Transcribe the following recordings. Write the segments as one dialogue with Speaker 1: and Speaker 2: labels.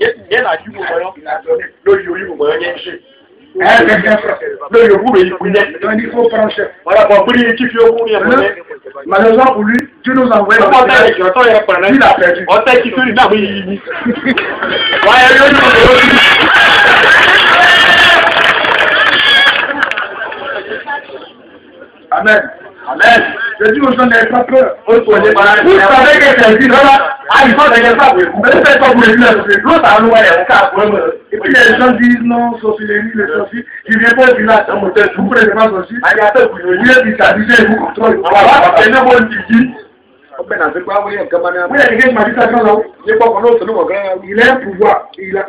Speaker 1: nye na ju mọ yọ lórí orí mọ yẹ ṣe. lórí òkú rẹ̀ ikú yẹ. wọ́n kọ́ pínlẹ̀ kí fi owó yẹ mọ́ yẹ. màdàlá olú jùlọ náà wẹ́ẹ́. ọkọ tẹ̀lé ìjọ tó yẹ pẹ̀lẹ́ nílà pẹ̀lú. ọtẹ kí sórí náà wọ́n yí yí. wọ́n yẹ lórí òkú rẹ̀ ojú. amen. Ojú ọjọ́ ni ẹ̀ka pé oṣù ọ̀lẹ́ máa ń ṣe àwọn ẹgbẹ́ tẹ̀sí lọ́la, àìsàn ọ̀dẹ̀gẹ̀ sáàpù èkó, bẹ́ẹ̀ fẹ́ tọ́gbù èyí lẹ̀ ṣe ló tà ló wáyà ká àpò ẹ̀mọ̀. Ìpínlẹ̀ ẹ̀ṣọ́ ti ná sọ́sí lè ní lè sọ sí, ìrì ẹgbẹ́ òbí láti ọmọ tẹ̀sí, ó kúrẹ̀ ní má sọ sí. Àyà tẹ̀kùn ìròyìn ẹ̀bí tàbí iṣẹ́ ìmú kọ̀ọ̀tọ̀ ìpàwọ̀ àpẹẹrẹ ọbẹ̀ náà ti pa wílẹ̀ nǹkan bá ní àná. wílẹ̀ nìkan ìgbàdí sáà lọ. ní kọ́kọ́ náà sọ̀rọ̀ wọ̀gá. ilé pouvoir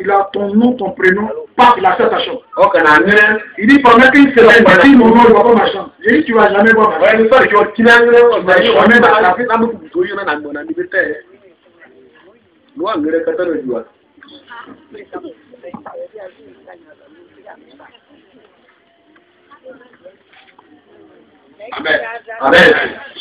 Speaker 1: il a ton nom ton prénom pas la sensation. ok na n yẹn. il dit pendant qu'il se lève il dit mon nom il va pas ma chambre. j'ai dit tu vas jamais voir sọ̀rọ̀ jọ kí náà lọ ju Amen. Amen.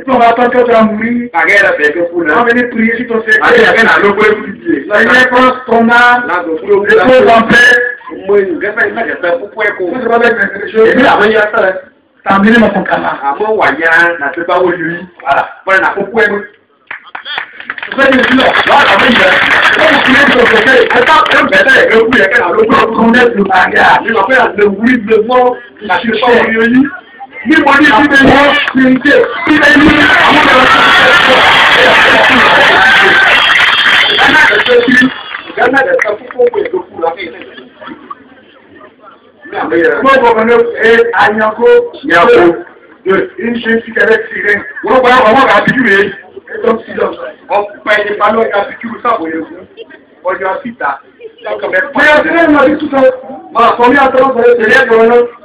Speaker 1: Então vai tanto da muri. Agora bem que pula. Não vem priye se você. Agora agora não vou priye. Aí é para tomar. Lá do clube. Depois vai ver. Mãe, gasta ainda gasta pouco é com. Você vai ver. Ele lá vai já tá. Tá mesmo na pancada. A mão waya na tripa o lui. Ah, para na pouco é. Você me viu? Lá tá bem já. Como que nem você quer? É tá eu bele, eu fui aquela louco com dentro da área. Ele vai fazer um vídeo de mão. Na tripa o lui bí mo ní ìdílé ní wọ́n ti ń dé ilé ní àwọn ọ̀rọ̀ tó ń tẹ̀sọ̀ Ghana dẹ̀sẹ̀ bí Ghana dẹ̀sẹ̀ púpọ̀ owó ìdókù láti ìdílé. Mo bọ̀ mọ́ ẹ àyànkó yàgò ìṣe ti kẹ̀lẹ́ ti rẹ̀ wọ́n gba ọmọ kà bí jùlọ yìí. Ọ̀pẹ nípa ló ka bí jùlọ sábòye fún ọjọ́ síta. Bẹ́ẹ̀ ni ẹ máa bí tuntun máa sọ ní àtọ́wọ́ sọ̀rọ̀ ìṣẹ̀lẹ̀ ẹ̀dọ̀ náà.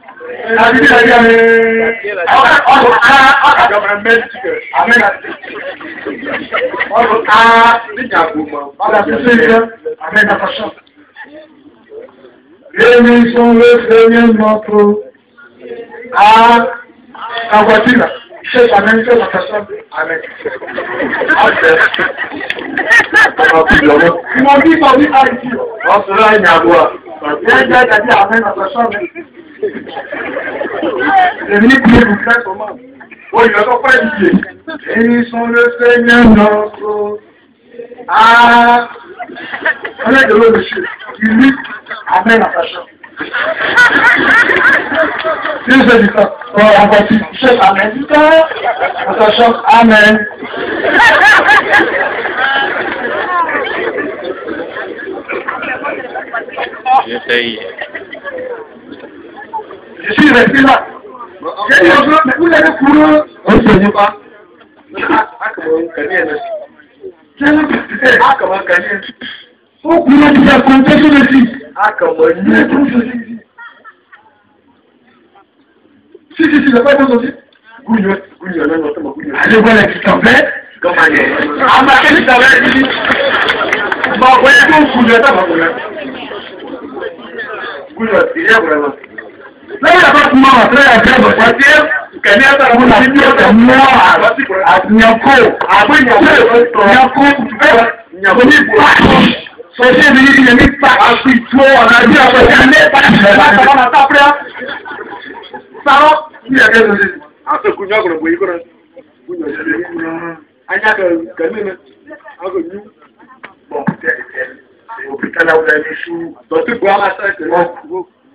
Speaker 1: Amen, ẹ̀rí ẹ̀rí ọ̀dọ̀ ká ọ̀dọ̀ máa mẹ́tì rẹ̀ àmẹ́ra ọ̀dọ̀ ká níjà gbòmọ̀ ọ̀dọ̀ tó ṣe yẹ àmẹ́ra fọ́ṣọ̀. Rémi sanwó fẹ́yẹ́ mọ́tò á àwọ̀dìlà ṣé ìsàmẹ́ ní sẹ́wọ̀n fẹ́ṣọ̀ àmẹ́. Mo bí sọ bí àìsí. Ọ̀sùn láì ní àbúrò. Ẹ̀jẹ̀ ìdájí àmẹ́ra fẹ́ṣọ̀ mi. Devenir prier pour faire son monde. Oh, il encore Bénissons le Seigneur notre. Ah On est de l'eau, monsieur. Il Amen à sa chambre. dis ça. Oh, on va dire, amen. à sa amen. Je suis resté là. Ṣé ọjọ́ ìpínlẹ̀ ní kúrú? Ó ṣe nípa. Ó kúrú ti ṣe kọ́ńtẹ́kìlẹ́sì. Akàmọ̀ ní ẹ̀kọ́ ṣe sí. Sí sí sí lọ́pẹ́ bó sọ sí. Gúnyọ̀ gúnyọ̀ lọ́nà ọ̀tọ̀ mọ̀ gúnyọ̀. Àdébọ́lẹ̀ kìkà fẹ́. Gọ́mà yẹn. Àmọ́ akẹ́kẹ́ kìkà fẹ́ sí. Mọ̀ ọ̀pẹ́ tó kúnyọ̀ tábà kúnyọ̀. Gúnyọ̀ ìyá ìwúrẹ́ wọn kuma masu ya ce ba kwace kani ya tsara muna biyo da muwa a nyako abin ya ce nyako nyako ni ba so ṣe ni yìí yẹn ní pa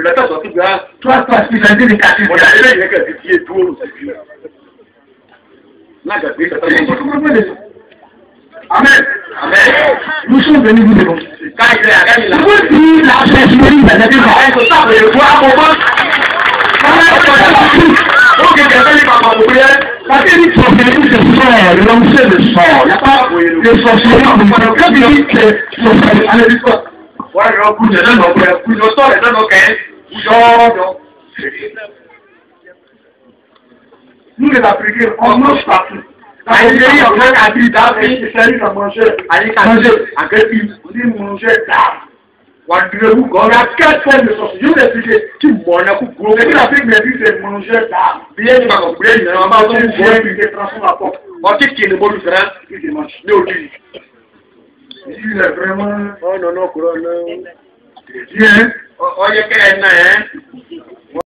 Speaker 1: lọ́tọ̀ọ̀tọ̀ síbi wá. trọ́tọ̀ sí nàìjíríà kàtí. mo dàbí lẹ́yìn lẹ́kẹ̀ sí iye dúró lù sí. náà gàdúrà ìṣẹ̀tọ́ yẹn. amẹ́ amẹ́. musu bẹ ní gbogbo. káyọ̀ àgáyìn la. wọ́n ti làásù ẹ̀sìn lórí ìgbàlẹ́ bí wọ́n. ẹ̀sùn sábẹ̀ èkó àkọ́kọ́. ó kéde ẹ̀fẹ́ ní bàbá òkú yẹn. Pàtẹ́ ní tọ̀fẹ́ ní ṣe sọ̀rọ̀ lọ́wọ́ ṣe lè sọ̀rọ̀. Lè sọ̀rọ̀ sí ọ̀rọ̀ àbùkù. Kébìlì ṣe sọ̀rọ̀ alẹ́ bí sọ̀rọ̀ wáyọ̀ ọkùnrin náà lọ bẹ̀rẹ̀ kú lọ sọ̀rọ̀ náà lọ kẹ́ yọ̀ọ̀dọ̀. Nígbà tá a fi gé ọmọ pàtó. Àyíké yìí ọ̀gá àti ìdáfẹ́ ìṣẹ́rí ìṣàmọ̀ṣẹ́ àyíkájẹ́ àgẹ́bí onímọ̀ọ́ṣẹ́ dáa. Wà á dúró ewu kan. Ọ̀gá kẹ́kọ̀ọ́ ní sọ̀tún yóò lè fi ṣe kí mọ̀ ọ̀nà kú gbó. Ẹgbẹ́ náà fi gbẹ̀ bí ṣe mọ̀ọ́ṣẹ́ dáa. Bí ẹni bàbá gbé ìyẹn, ọmọ bá tó ń gbọ́ ẹ̀mí ṣe transformer pọ̀. Ọtí kìnnìún olùfẹ́ ní òjì ìdílé fẹ́ mọ́. ọ̀nà náà kúrò náà. ìdílé ọyẹ́kẹ́ ẹ̀ náà ẹ̀.